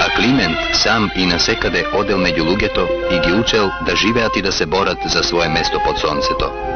А Климент сам и насекаде одел меѓу луѓето и ги учел да живеат и да се борат за свое место под сонцето.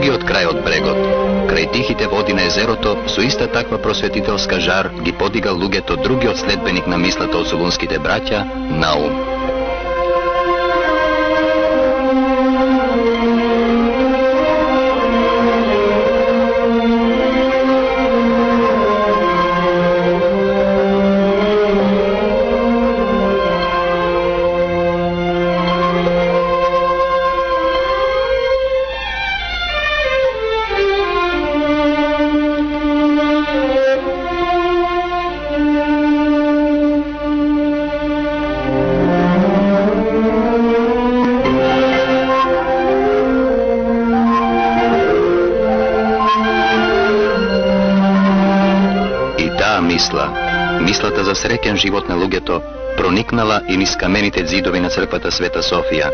Другиот крај од брегот, крај тихите води на езерото, со иста таква просветителска жар ги подигал луѓето другиот следбеник на мислата од солунските браќа, Наум. Мисла, мислата за среќен живот на луѓето, проникнала и низ камените ѕидови на црквата Света Софија,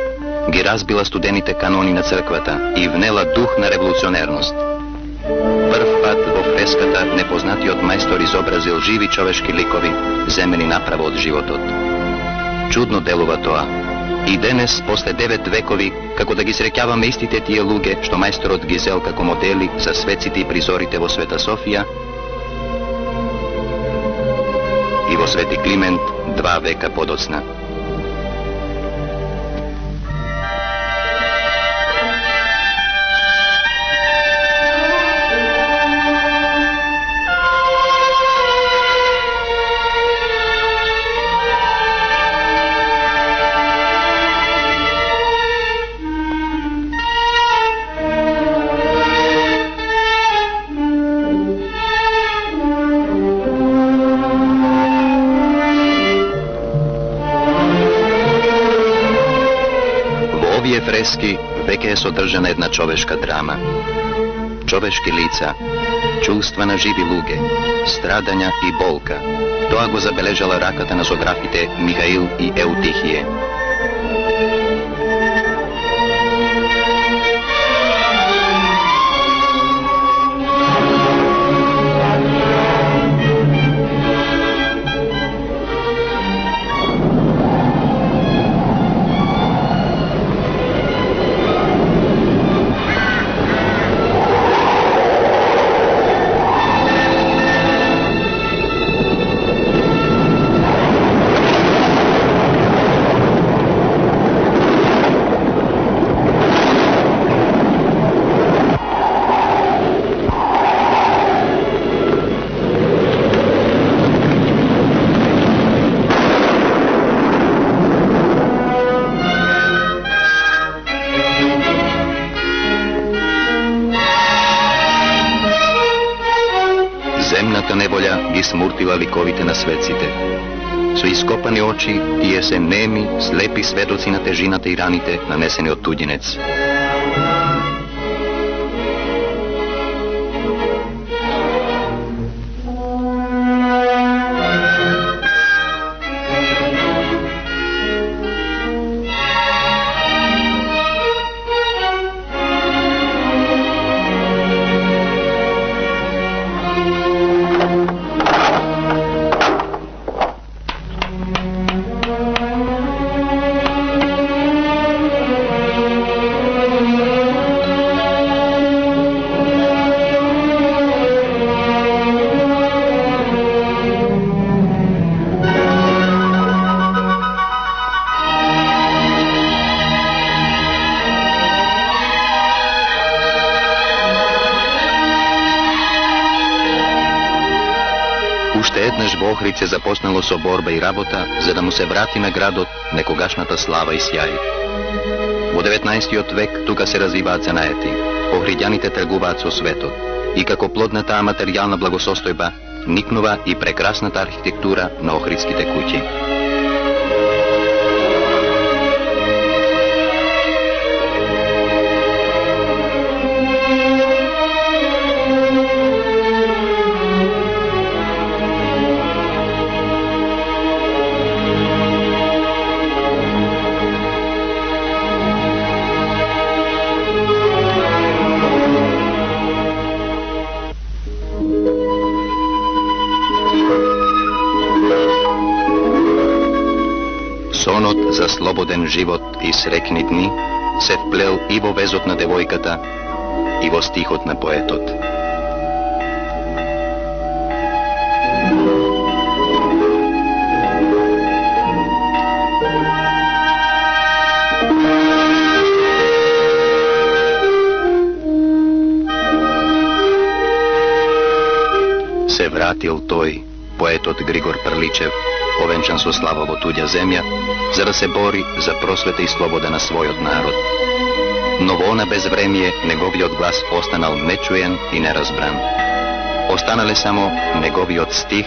ги разбила студените канони на црквата и внела дух на револуционерност. Прв пат во фреската непознатиот мајстор изобразил живи човешки ликови, земени направо од животот. Чудно делува тоа. И денес, после девет векови, како да ги среќаваме истите тие луѓе што мајсторот ги зел како модели за светците и призорите во Света Софија, и во Свети Климент два века подоцна. Овие веќе е содржана една човешка драма. Човешки лица, чувства на живи луѓе, страдања и болка. Тоа го забележала раката на зографите Михаил и Еутихие. Земната неволја ги смуртила ликовите на светците. Со ископани очи, тие се неми, слепи сведоци на тежината и раните, нанесени од туѓинец. Веднаш во Охрид се започнало со борба и работа, за да му се врати на градот некогашната слава и сјај. Во 19. век тука се развиваат занаети. Охридјаните тргуваат со светот. И како плод на таа материјална благосостојба, никнува и прекрасната архитектура на охридските куќи. Планот за слободен живот и срекни дни се вплел и во везот на девојката и во стихот на поетот. Се вратил тој, поетот Григор Прличев, овенчан со слава во туѓа земја, за да се бори за просвета и слобода на својот народ. Но во она безвремие неговиот глас останал нечуен и неразбран. Останале само неговиот стих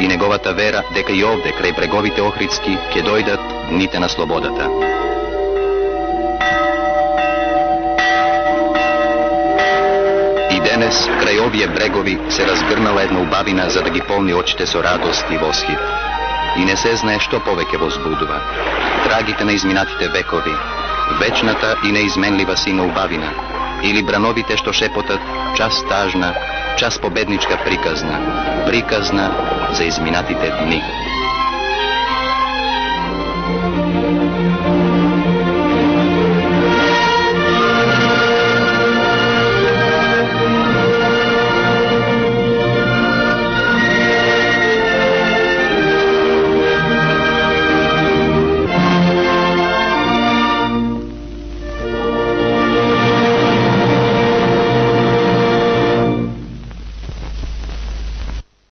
и неговата вера дека и овде крај бреговите Охридски ќе дојдат дните на слободата. И денес, крај овие брегови, се разгрнала една убавина за да ги полни очите со радост и восхит и не се знае што повеќе возбудува. Трагите на изминатите векови, вечната и неизменлива сина убавина, или брановите што шепотат час тажна, час победничка приказна, приказна за изминатите дни.